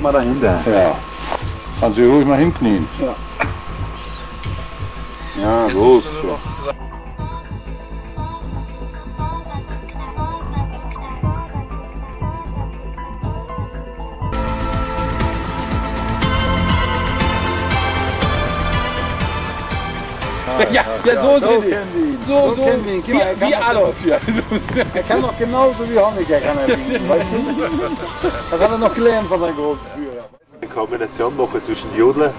mal dahinter. Ja. Kannst du ruhig mal hinknien. Ja. Ja, so. so. Ja, ja, so sind die. kennen wir ihn. So, So so, kennen wir ihn. Wie, er wie Adolf hier. Er kann doch genauso wie Honecker kann er weißt du? Das hat er noch gelernt von seinem großen Führer. Eine Kombination machen zwischen Jodeln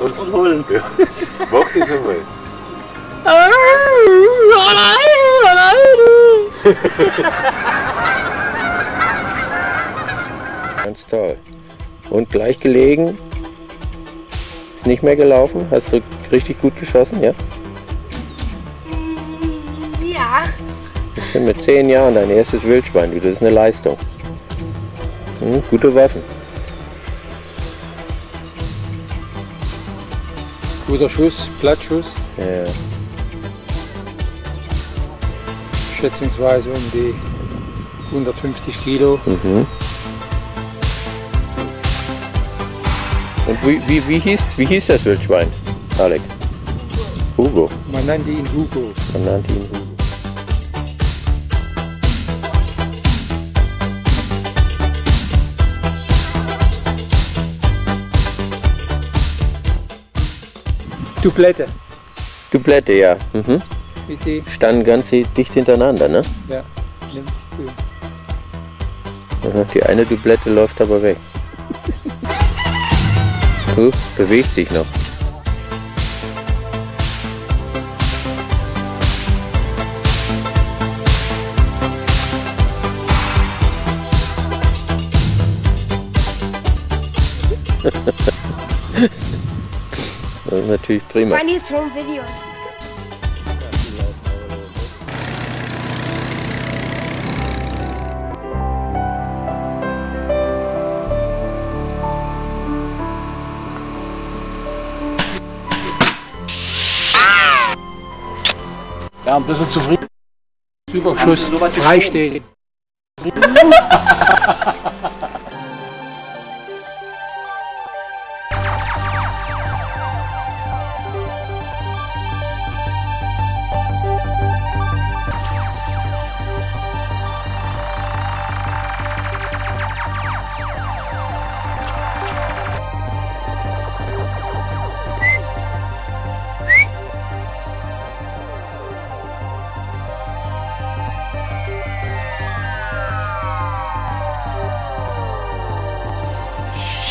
und, Und holen. Ja. Mach das einmal. Ganz toll. Und gleich gelegen. Ist nicht mehr gelaufen. Hast du richtig gut geschossen, ja? Ja. Das sind mit zehn Jahren dein erstes Wildschwein. Das ist eine Leistung. Hm, gute Waffen. Guter Schuss, Plattschuss, Ja. schätzungsweise um die 150 Kilo. Mhm. Und wie, wie, wie, hieß, wie hieß das Wildschwein, Alex? Hugo. Man nannte ihn Hugo. Man nannte ihn Hugo. Dublette. Dublette, ja. Mhm. Standen ganz dicht hintereinander, ne? ja. Aha, Die eine Dublette läuft aber weg. Huh, bewegt sich noch. Das ist natürlich prima. Funniest home video. Ja, ein bisschen zufrieden. Überschuss, Freistehend.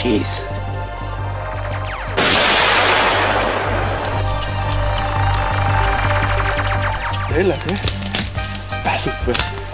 Jeez. Heller, ne? Das ist